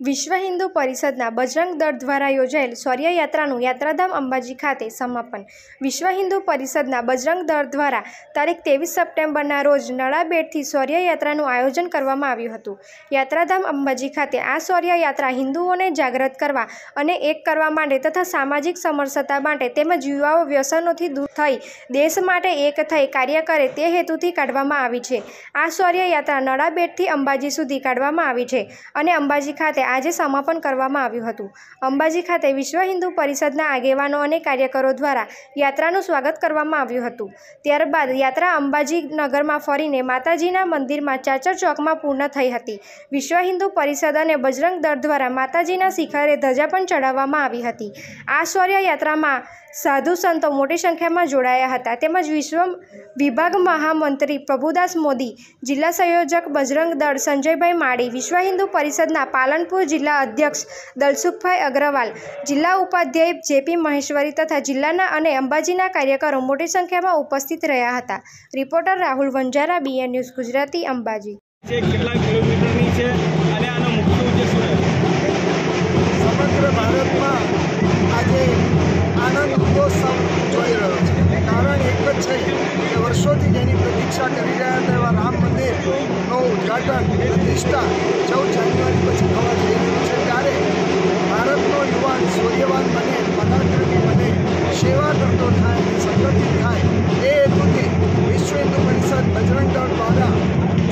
વિશ્વ હિન્દુ પરિષદના બજરંગ દળ દ્વારા યોજાયેલ શૌર્યયાત્રાનું યાત્રાધામ અંબાજી ખાતે સમાપન. વિશ્વ હિન્દુ પરિષદના બજરંગ દળ દ્વારા તારીખ ત્રેવીસ સપ્ટેમ્બરના રોજ નળાબેટથી શૌર્યયાત્રાનું આયોજન કરવામાં આવ્યું હતું. યાત્રાધામ અંબાજી ખાતે આ શૌર્યયાત્રા હિન્દુઓને જાગૃત કરવા અને એક કરવા માટે તથા સામાજિક સમરસતા માટે તેમજ યુવાઓ વ્યસનોથી દૂર થઈ દેશ માટે એક થઈ કાર્ય કરે તે હેતુથી કાઢવામાં આવી છે. આ શૌર્યયાત્રા નળાબેટથી અંબાજી સુધી કાઢવામાં આવી છે અને અંબાજી ખાતે આજે સમાપન કરવામાં આવ્યું હતું. અંબાજી ખાતે વિશ્વ હિન્દુ પરિષદના આગેવાનો અને કાર્યકરો દ્વારા યાત્રાનું સ્વાગત કરવામાં આવ્યું હતું. ત્યારબાદ યાત્રા અંબાજી નગરમાં ફરીને માતાજીના મંદિરમાં ચાચર ચોકમાં પૂર્ણ થઈ હતી. વિશ્વ હિન્દુ પરિષદ અને બજરંગ દળ દ્વારા માતાજીના શિખરે ધજા પણ ચડાવવામાં આવી હતી. આ શૌર્ય યાત્રામાં સાધુ સંતો મોટી સંખ્યામાં જોડાયા હતા. તેમજ વિશ્વ વિભાગ મહામંત્રી પ્રભુદાસ મોદી, જિલ્લા સંયોજક બજરંગ દળ સંજયભાઈ માળી, વિશ્વ હિન્દુ પરિષદના પાલનપુર જિલ્લા અધ્યક્ષ દલસુખભાઈ અગ્રવાલ, જિલ્લા ઉપાધ્યાય જેપી મહેશ્વરી તથા જિલ્લાના અને અંબાજીના કાર્યકરો મોટી સંખ્યામાં ઉપસ્થિત રહ્યા હતા. Reporter Rahul Vanjara BN news Gujarati, Ambaji. કેટલા કિલોમીટરની છે. ઉદઘાટન ઉદ્ઘાટન પ્રતિષ્ઠા ચૌદ જાન્યુઆરી પછી થવા જઈ રહ્યું છે. ત્યારે ભારતનો યુવાન સૂર્યવાન બને પરાક્રમી બને, સેવા કરતો થાય અને સંગઠિત થાય એ હેતુથી વિશ્વ હિન્દુ પરિષદ બજરંગ દળ દ્વારા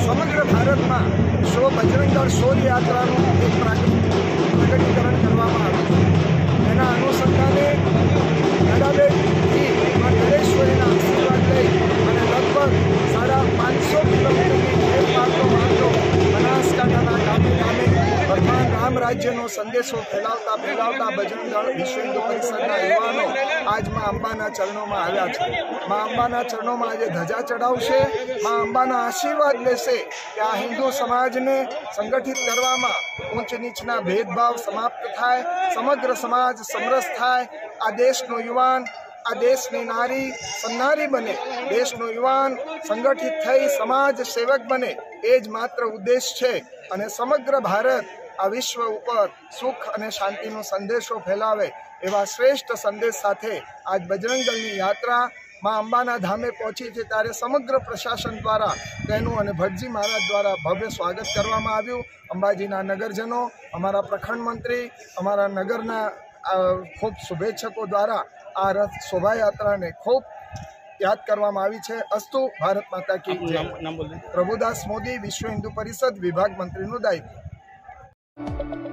સમગ્ર ભારતમાં સ્વ બજરંગ દળ શોધ યાત્રાનું ભગવાન રામ રાજ્યનો સંદેશો ફેલાવતા ફેલાવતા બજરંગ દળ વિશ્વ હિન્દુ પરિષદના યુવાનો આજ મા અંબાના ચરણોમાં આવ્યા છે. મા અંબાના ચરણોમાં આજે ધજા ચડાવશે. મા અંબાના આશીર્વાદ લેશે કે આ હિન્દુ સમાજને સંગઠિત કરવામાં ઊંચ નીચના ભેદભાવ સમાપ્ત થાય, સમગ્ર સમાજ સમરસ થાય. આ દેશનો યુવાન, આ દેશની નારી, સન્નારી બને. દેશનો યુવાન સંગઠિત થઈ, સમાજ સેવક બને. એ જ માત્ર ઉદ્દેશ છે. અને સમગ્ર ભારત આ વિશ્વ ઉપર સુખ અને શાંતિનો સંદેશો ફેલાવે એવા શ્રેષ્ઠ સંદેશ સાથે આજ બજરંગ દળની યાત્રા માં અંબાના ધામે પહોંચી છે. ત્યારે સમગ્ર પ્રશાસન દ્વારા તેનું અને ભટજી મહારાજ દ્વારા ભવ્ય સ્વાગત કરવામાં આવ્યું. અંબાજીના નગરજનો અમારા પ્રખંડ મંત્રી અમારા નગરના ખૂબ શુભેચ્છકો દ્વારા આ રથ શોભાયાત્રાને ખૂબ યાદ કરવામાં આવી છે. અસ્તુ ભારત માતા કી પ્રભુદાસ મોદી વિશ્વ હિન્દુ પરિષદ વિભાગ મંત્રીનું દાયિત્વ. Thank you.